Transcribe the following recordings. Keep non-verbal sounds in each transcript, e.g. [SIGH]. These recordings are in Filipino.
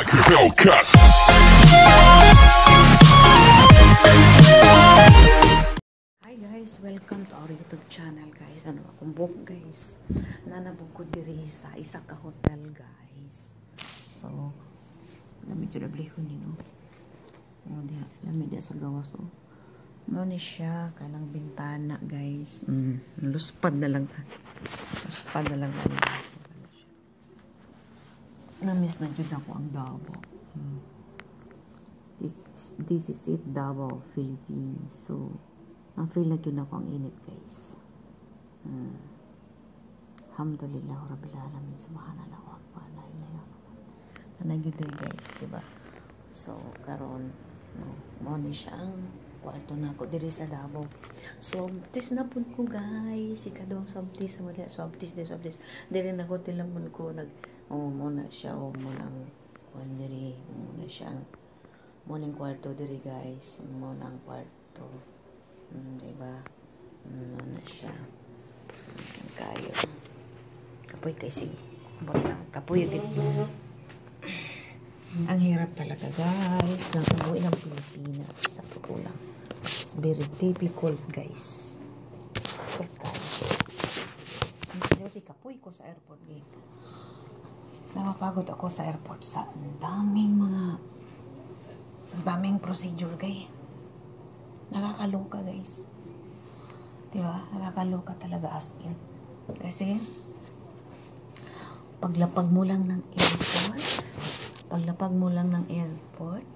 like a Hellcat. Hi guys, welcome to our YouTube channel guys. Ano akong book guys. Nanabog ko diri sa isa ka hotel guys. So, lamig yung nablihon ni no. Ano diha, lamig diha sa gawas oh. Ano ni siya kanang bintana guys. Mm, luspad na lang. Luspad na lang ta. Namiss na jud ako ang Davao. Mm. This, this is it Davao, Philippines. So, ang feel like yun ako ang init guys. Hmm. Alhamdulillah Rabbil Alamin Subhanallah akbar la ilaha. Nanay gyud guys, di ba? So karon no, mo siya ang kwarto na ako diri sa Davao. So, tis na pun ko guys. Ikadong sobtis sa mali. Sobtis de sobtis. Diri na lang pun ko nag oh mo na siya mo nang kuan diri mo na siya ang mo ning kwarto diri guys. Mo nang kwarto. Mm, diba? Mm, ano na siya. Kayo. Kapoy kasi. Baga, kapoy din. Ang hirap talaga guys ng umuwi ng Pilipinas sa totoo. It's very difficult guys. Pagkain. Kasi kapoy ko sa airport gate. Napapagod ako sa airport sa daming mga daming procedure guys nakakaloka guys. Diba? Nakakaloka talaga as in. Kasi, paglapag mo lang ng airport, paglapag mo lang ng airport,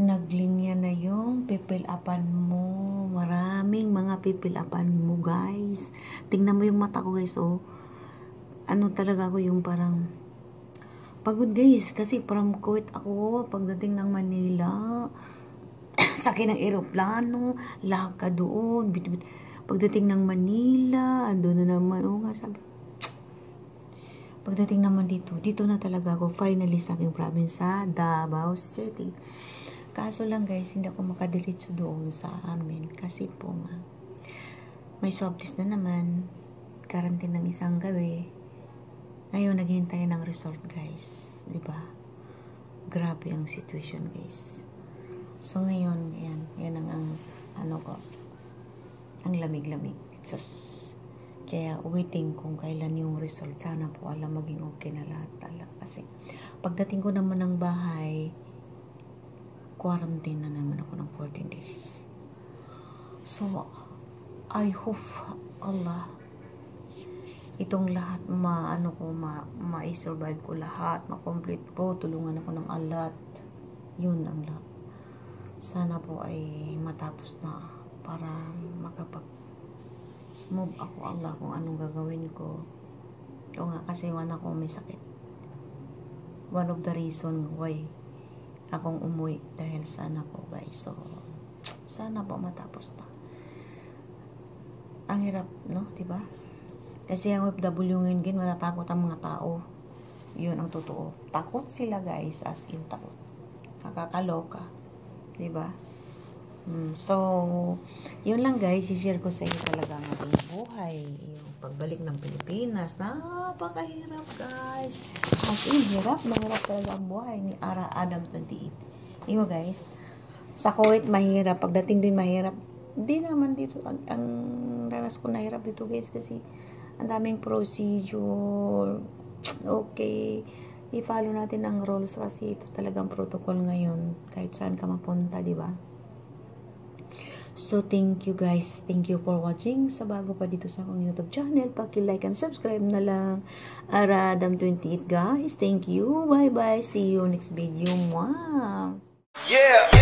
naglinya na yung pipil upan mo. Maraming mga pipil upan mo guys. Tingnan mo yung mata ko guys oh. Ano talaga ako yung parang pagod guys kasi from Kuwait ako pagdating ng Manila [CLEARS THROAT] sakay ng eroplano, laka doon, bit, bit. pagdating ng Manila, doon na naman, oh nga sabi, [TSK] pagdating naman dito, dito na talaga ako finally sa aking province sa Davao City. Kaso lang guys, hindi ako makadiretso doon sa amin kasi po nga, may swab test na naman, quarantine ng isang gabi, ngayon naghihintay ng result guys, ba? Grabe ang situation guys. So, ngayon, yan. Yan ang, ang ano ko, ang lamig-lamig. Just, kaya waiting kung kailan yung result. Sana po alam maging okay na lahat talaga. Kasi, pagdating ko naman ng bahay, quarantine na naman ako ng 14 days. So, I hope Allah itong lahat ma ano ko ma ma-survive ko lahat ma-complete ko tulungan ako ng Allah yun ang lahat. Sana po ay matapos na para makapag move ako. Allah kung anong gagawin ko. O nga kasi wala ako may sakit. One of the reason why akong umuwi dahil sa anak ko guys. So sana po matapos na. Ang hirap no? Diba kasi ang OFW ngayon gin wala takot ang mga tao yun ang totoo takot sila guys as in takot nakakaloka ba? Mm, so, yun lang guys, i-share ko sa inyo talaga ang ating buhay. Yung pagbalik ng Pilipinas, napakahirap guys. As in, hirap, mahirap talaga ang buhay ni Ara Adam 28. Diba guys? Sa Kuwait, mahirap. Pagdating din mahirap. Hindi naman dito, ang, ang ranas ko nahirap dito guys kasi ang daming procedure. [TSK] Okay i-follow natin ang rules kasi ito talagang protocol ngayon kahit saan ka mapunta, di ba? So, thank you guys. Thank you for watching. Sa bago pa dito sa akong YouTube channel, paki-like and subscribe na lang. Aradam28 guys. Thank you. Bye-bye. See you next video. Wow! Yeah!